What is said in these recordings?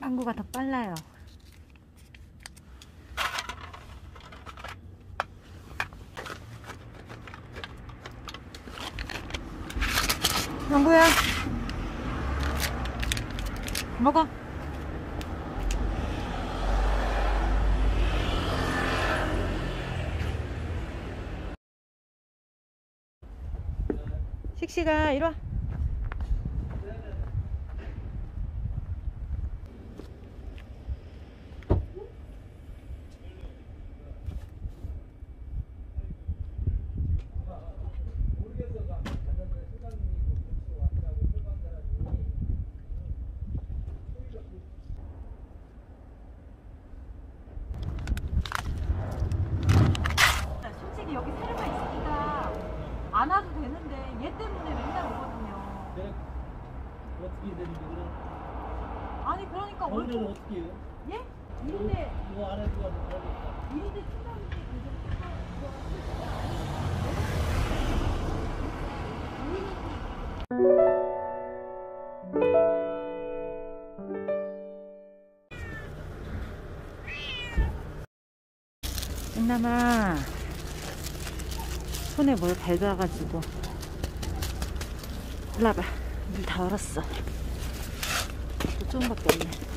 빵구가 더 빨라요. 빵구야. 먹어. 식식아, 이리 와. 솔직히 여기 새로가 있으니까 안 와도 되는데 얘 때문에 맨날 오거든요. 내가 어떻게 되는지 그럼 아니 그러니까 오늘은 오늘 어떻게 해요? 예? 이런데 이거 안 해주고 하면 알겠다. 이런데 충전이 은남아 손에 뭘 밟아가지고 일로 와봐 물 다 얼었어. 또 조금밖에 없네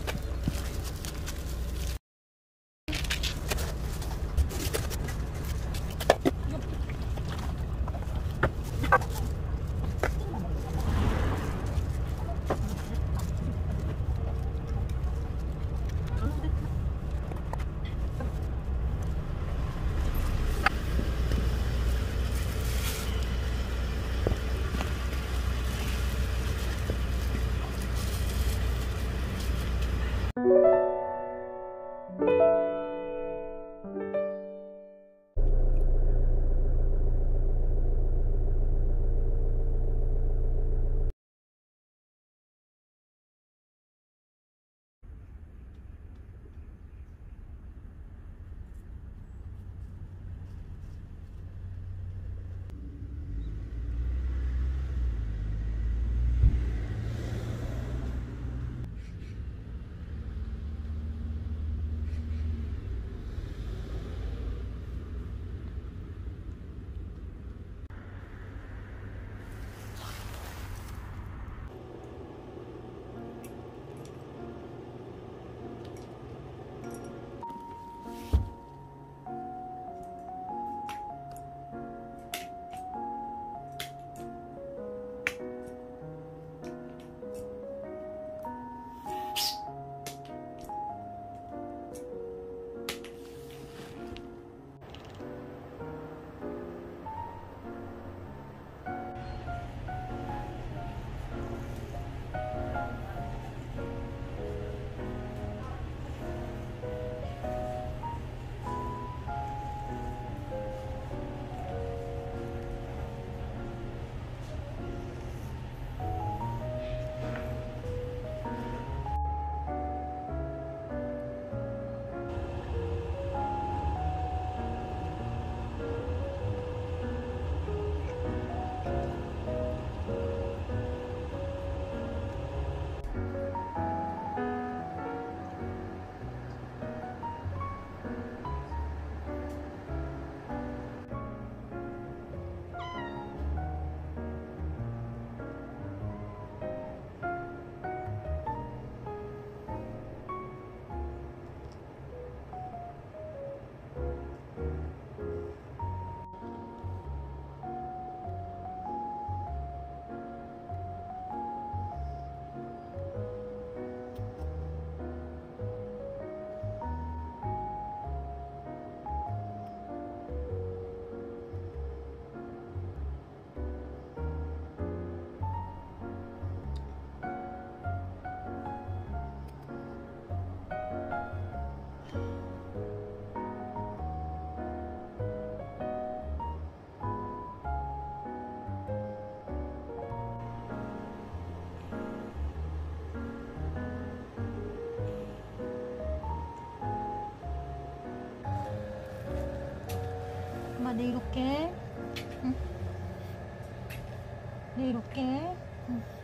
엄마 내일 올게 응. 내일 올게 응.